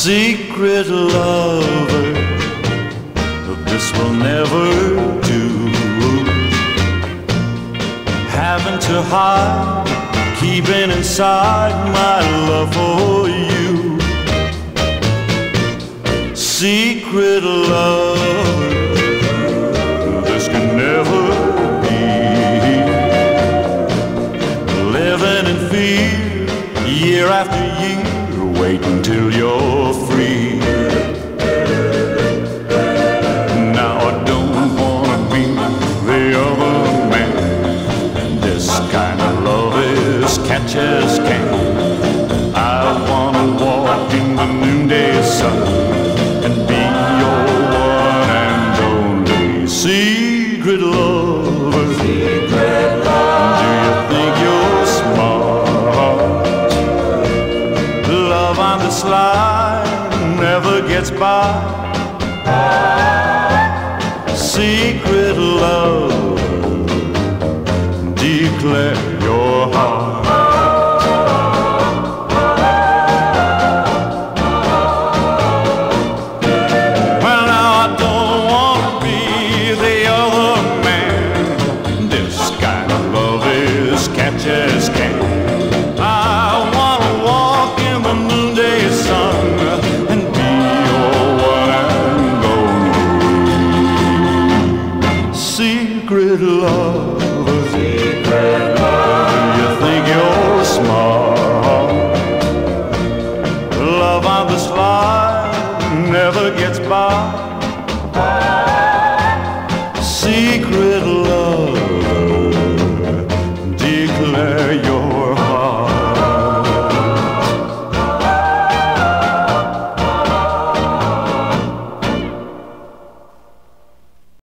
secret lover. This will never do. Having to hide, keeping inside my love for you. Secret lover, this can never be. Living in fear, year after year, wait until you're secret lover. Do you think you're smart? Love on the slide never gets by. Secret love, declare is catch as can. I wanna walk in the noonday sun and be your one and only secret lover. You think you're smart? Love on the never gets by.